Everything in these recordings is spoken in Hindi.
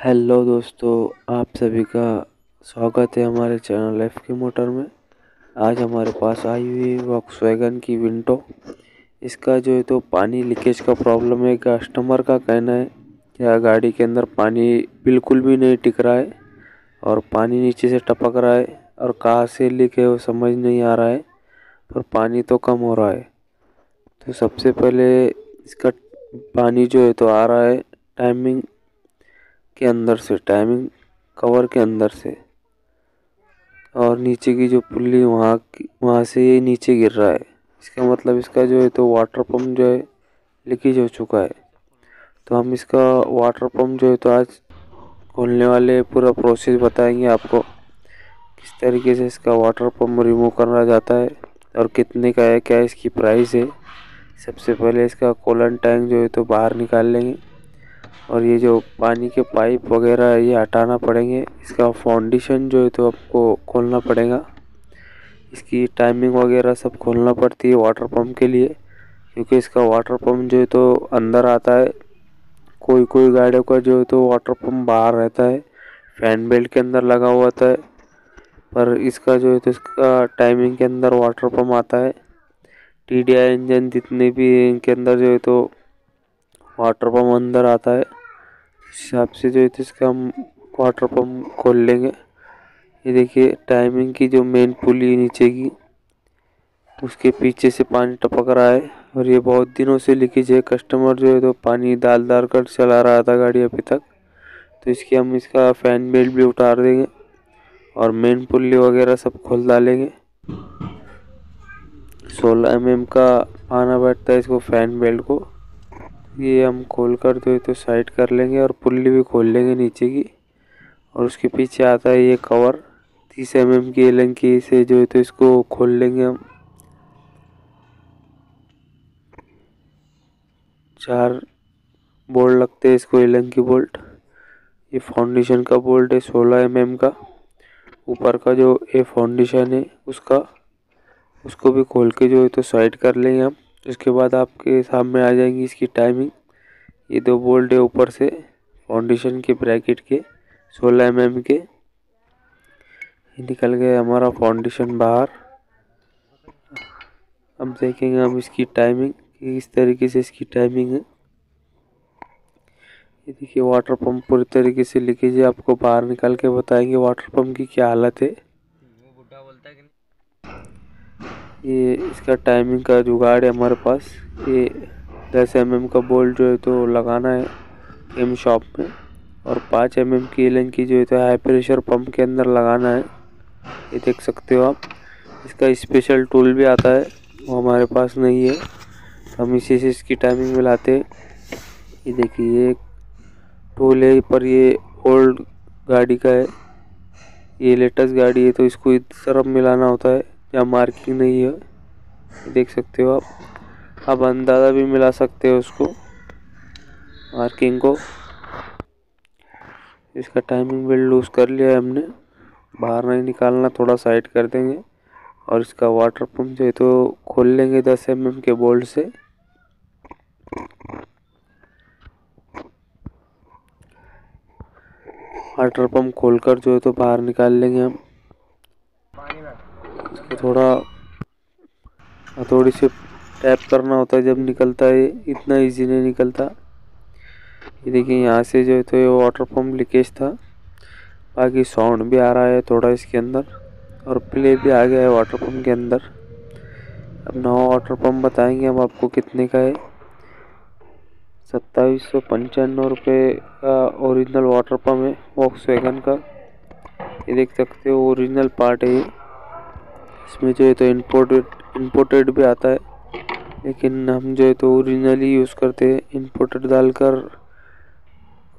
हेलो दोस्तों, आप सभी का स्वागत है हमारे चैनल एफ़ के मोटर में। आज हमारे पास आई हुई वॉक्स वैगन की विंटो इसका जो है तो पानी लीकेज का प्रॉब्लम है। कस्टमर का कहना है क्या गाड़ी के अंदर पानी बिल्कुल भी नहीं टिक रहा है और पानी नीचे से टपक रहा है और कहाँ से लीक है वो समझ नहीं आ रहा है, पर पानी तो कम हो रहा है। तो सबसे पहले इसका पानी जो है तो आ रहा है। टाइमिंग के अंदर से टाइमिंग कवर के अंदर से। और नीचे की जो पुल्ली वहाँ की, वहाँ से ये नीचे गिर रहा है। इसका मतलब इसका जो है तो वाटर पम्प जो है लीकेज हो चुका है। तो हम इसका वाटर पम्प जो है तो आज खोलने वाले पूरा प्रोसेस बताएँगे आपको। किस तरीके से इसका वाटर पम्प रिमूव करना जाता है और कितने का है, क्या इसकी प्राइस है। सबसे पहले इसका कोलन टैंक जो है तो बाहर निकाल लेंगे। और ये जो पानी के पाइप वगैरह ये हटाना पड़ेंगे। इसका फाउंडेशन जो है तो आपको खोलना पड़ेगा। इसकी टाइमिंग वगैरह सब खोलना पड़ती है वाटर पम्प के लिए, क्योंकि इसका वाटर पम्प जो है तो अंदर आता है। कोई कोई गाड़ियों का जो है तो वाटर पम्प बाहर रहता है फ़ैन बेल्ट के अंदर लगा हुआ था पर इसका जो है तो इसका टाइमिंग के अंदर वाटर पम्प आता है। टीडीआई इंजन जितने भी इनके अंदर जो है तो वाटर पम्प अंदर आता है। हिसाब से जो है तो इसका हम वाटर पम्प खोल लेंगे। ये देखिए टाइमिंग की जो मेन पुली नीचे की, उसके पीछे से पानी टपक रहा है और ये बहुत दिनों से लीकेज है। कस्टमर जो है तो पानी डाल डाल कर चला रहा था गाड़ी अभी तक। तो इसकी हम इसका फ़ैन बेल्ट भी उतार देंगे और मेन पुल्ली वगैरह सब खोल डालेंगे। सोलह एम mm का आना बैठता है इसको फ़ैन बेल्ट को। ये हम खोल कर दो तो साइड कर लेंगे और पुल्ली भी खोल लेंगे नीचे की। और उसके पीछे आता है ये कवर, तीस एम एम की एलन की से जो है तो इसको खोल लेंगे हम। चार बोल्ट लगते हैं इसको एलन की बोल्ट। ये फाउंडेशन का बोल्ट है, सोलह एम एम का। ऊपर का जो ये फाउंडेशन है, उसका, उसको भी खोल के जो है तो साइड कर लेंगे हम। उसके बाद आपके सामने आ जाएँगी इसकी टाइमिंग ये दो बोल्ट है ऊपर से फाउंडेशन के ब्रैकेट के 16 एम mm के। निकल गए हमारा फाउंडेशन बाहर। अब देखेंगे हम इसकी टाइमिंग किस तरीके से इसकी टाइमिंग है। ये देखिए वाटर पंप पूरी तरीके से लीकेज है, आपको बाहर निकाल के बताएँगे वाटर पंप की क्या हालत है। ये इसका टाइमिंग का जुगाड़ है हमारे पास। ये दस एम mm का बोल्ट जो है तो लगाना है एम शॉप में और पाँच एम mm की एलन की जो है तो हाई प्रेशर पंप के अंदर लगाना है। ये देख सकते हो आप। इसका स्पेशल टूल भी आता है, वो हमारे पास नहीं है। तो हम इसी से इसकी टाइमिंग मिलाते हैं। ये देखिए, ये टूल है, पर ये ओल्ड गाड़ी का है। ये लेटेस्ट गाड़ी है तो इसको इस तरफ़ मिलाना होता है। या मार्किंग नहीं है। देख सकते हो आप। आप अंदाज़ा भी मिला सकते हो उसको मार्किंग को। इसका टाइमिंग बिल्ड लूज कर लिया है हमने। बाहर नहीं निकालना, थोड़ा साइड कर देंगे। और इसका वाटर पम्प जो है तो खोल लेंगे दस एम mm के बोल्ट से। वाटर पंप खोलकर जो है तो बाहर निकाल लेंगे हम। इसको थोड़ा थोड़ी सी टैप करना होता है जब निकलता है, इतना इजी नहीं निकलता। ये देखिए, यहाँ से जो है तो ये वाटर पम्प लीकेज था। बाकी साउंड भी आ रहा है थोड़ा इसके अंदर, और प्ले भी आ गया है वाटर पम्प के अंदर। अब नवा वाटर पम्प बताएँगे हम आपको कितने का है। सत्ताईस सौ पंचानवे रुपये का ओरिजिनल वाटर पम्प है वॉक्स वैगन का। ये देख सकते हो ओरिजिनल पार्ट है ये। इसमें जो है तो इम्पोर्टेड इम्पोर्टेड भी आता है, लेकिन हम जो है तो ओरिजिनली यूज़ करते हैं इम्पोर्टेड डालकर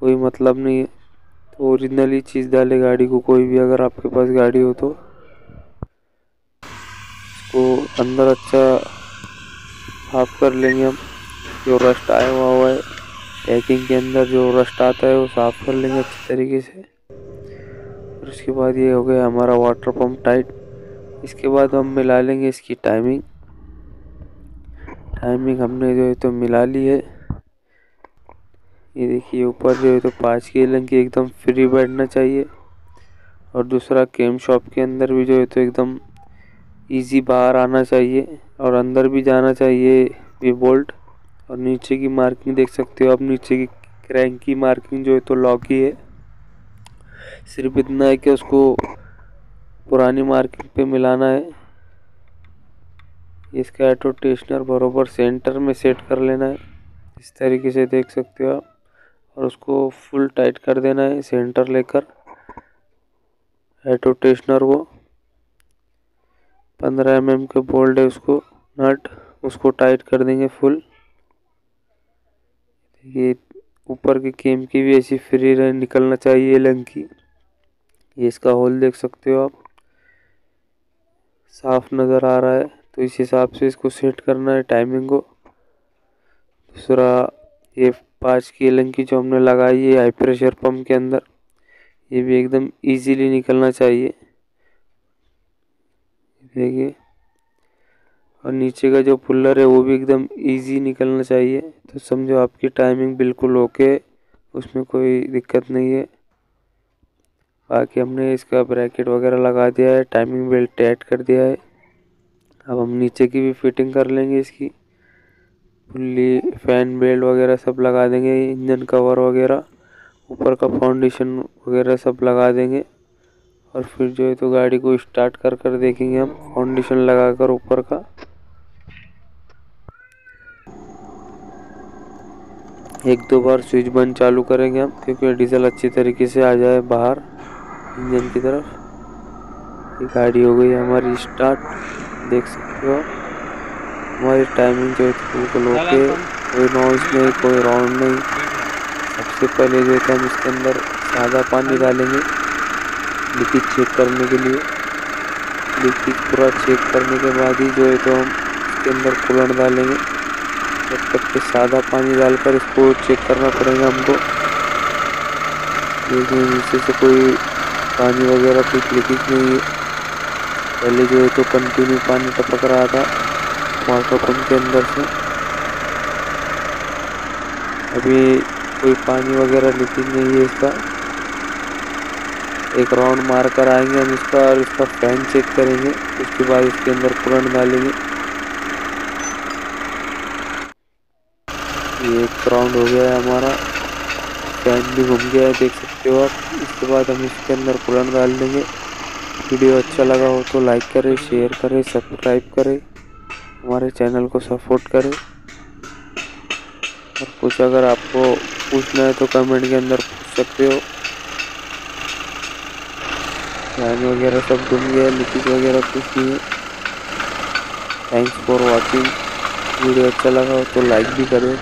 कोई मतलब नहीं है। तो ओरिजिनली चीज़ डाले गाड़ी को, कोई भी अगर आपके पास गाड़ी हो तो। इसको अंदर अच्छा साफ़ कर लेंगे हम। जो रस्ट आया हुआ हुआ है पैकिंग के अंदर जो रस्ट आता है, वो साफ़ कर लेंगे अच्छी तरीके से। और उसके बाद ये हो गया हमारा वाटर पंप टाइट इसके बाद हम मिला लेंगे इसकी टाइमिंग टाइमिंग हमने जो है तो मिला ली है। ये देखिए, ऊपर जो है तो पाँच की लंकी एकदम फ्री बैठना चाहिए। और दूसरा केम शॉप के अंदर भी जो है तो एकदम इजी बाहर आना चाहिए और अंदर भी जाना चाहिए ये बोल्ट और नीचे की मार्किंग देख सकते हो आप, नीचे की क्रैंक की मार्किंग जो है तो लॉक है। सिर्फ़ इतना है कि उसको पुरानी मार्किंग पे मिलाना है। इसका ऑटो टेस्टनर बरोबर सेंटर में सेट कर लेना है। इस तरीके से देख सकते हो आप। और उसको फुल टाइट कर देना है सेंटर लेकर। ऑटो टेस्टनर को पंद्रह एम एम के बोल्ट है उसको। नट उसको टाइट कर देंगे फुल ये ऊपर की केम की भी ऐसी फ्री रह निकलना चाहिए लंग की ये इसका होल देख सकते हो आप। साफ़ नज़र आ रहा है तो इस हिसाब से इसको सेट करना है टाइमिंग को। दूसरा, ये पाँच की लंग की जो हमने लगाई है हाई प्रेशर पंप के अंदर, ये भी एकदम इजीली निकलना चाहिए। देखिए, और नीचे का जो पुल्लर है, वो भी एकदम इजी निकलना चाहिए। तो समझो आपकी टाइमिंग बिल्कुल ओके उसमें कोई दिक्कत नहीं है। बाकी हमने इसका ब्रैकेट वगैरह लगा दिया है टाइमिंग बेल्ट टाइट कर दिया है। अब हम नीचे की भी फिटिंग कर लेंगे इसकी। फुल्ली फ़ैन बेल्ट वगैरह सब लगा देंगे इंजन कवर वगैरह, ऊपर का फाउंडेशन वगैरह सब लगा देंगे। और फिर जो है तो गाड़ी को स्टार्ट कर कर देखेंगे हम फाउंडेशन लगा कर ऊपर का। एक दो बार स्विच बंद चालू करेंगे हम, क्योंकि डीजल अच्छी तरीके से आ जाए बाहर। इंजन की तरफ़। ये गाड़ी हो गई हमारी स्टार्ट देख सकते हो। हमारी टाइमिंग जो है बिल्कुल ओके कोई नॉइस नहीं कोई राउंड नहीं। सबसे पहले जो है हम इसके अंदर सादा पानी डालेंगे। लीकेज चेक करने के लिए। लीकेज पूरा चेक करने के बाद ही जो है तो हम इसके अंदर कूलेंट डालेंगे। जब तक के सादा पानी डालकर इसको चेक करना पड़ेगा हमको। देखिए नीचे से कोई पानी वगैरह कुछ लीकेज नहीं है पहले जो है तो कंटिन्यू पानी टपक रहा था वाटर पंप के अंदर से। अभी कोई पानी वगैरह लीकेज नहीं है इसका। एक राउंड मार कर आएँगे हम इसका और इसका फ़ैन चेक करेंगे। उसके बाद इसके अंदर कूलेंट डालेंगे। ये एक राउंड हो गया है हमारा। फ़ैन भी घूम गया है, देख सकते हो आप। इसके बाद हम इसके अंदर कूलेंट डाल देंगे। वीडियो अच्छा लगा हो तो लाइक करें शेयर करें सब्सक्राइब करें। हमारे चैनल को सपोर्ट करें। और कुछ अगर आपको पूछना है तो कमेंट के अंदर पूछ सकते हो। फ़ैन वगैरह सब घूम गया लीकेज वगैरह कुछ नहीं है। थैंक्स फॉर वॉचिंग वीडियो अच्छा लगा हो तो लाइक भी करें।